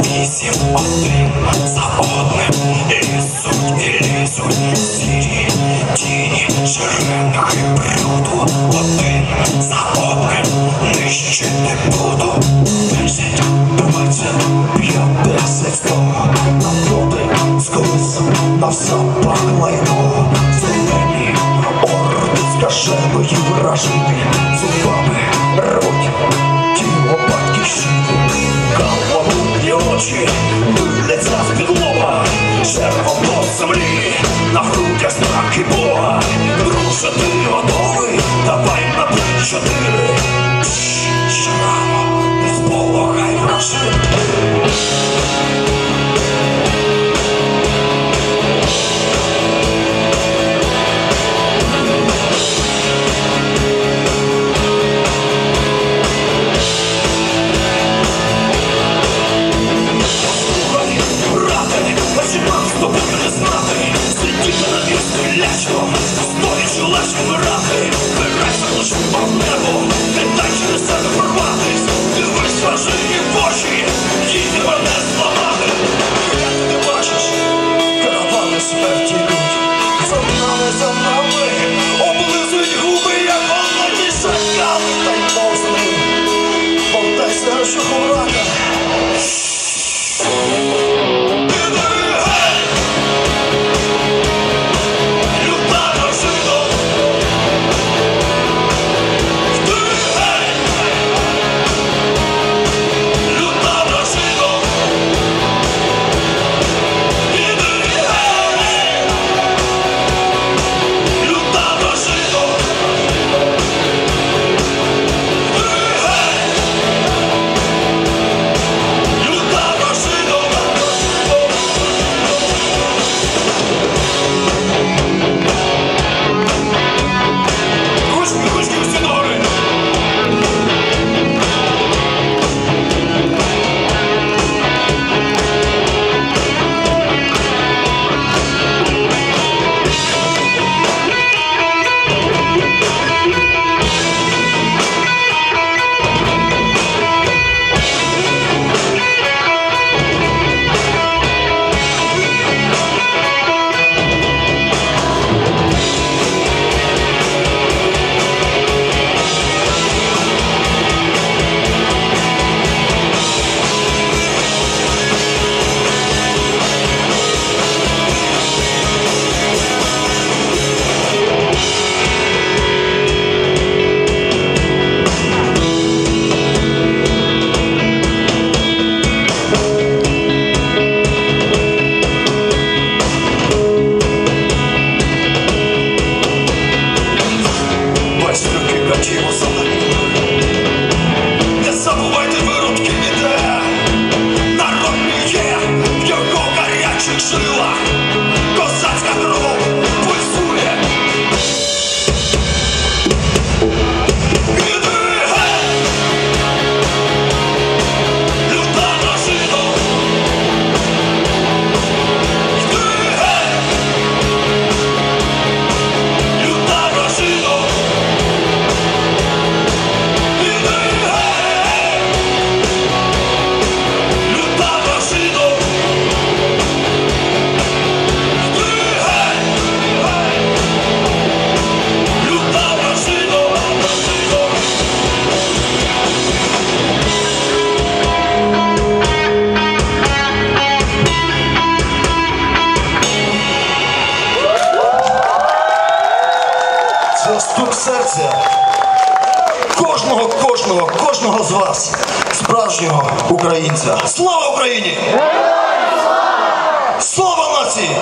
Вісім, один за одним. Лізуть і скаженої вражини зубами рвуть тіло батьківщини Калваруні очі дивляться з підлога Червом до землі на грудях знаки Бога. Друже, ти готовий? Давай на три чотири. Ще рано, не сполохай вражини Стоячи легше вмирати лише в небо Не себе порватись Дивись очі Їй не Це стук серця кожного, кожного, кожного з вас, справжнього українця. Слава Україні! Слава нації!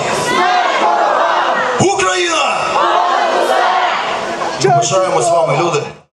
Україна! Бажаємо з вами, люди!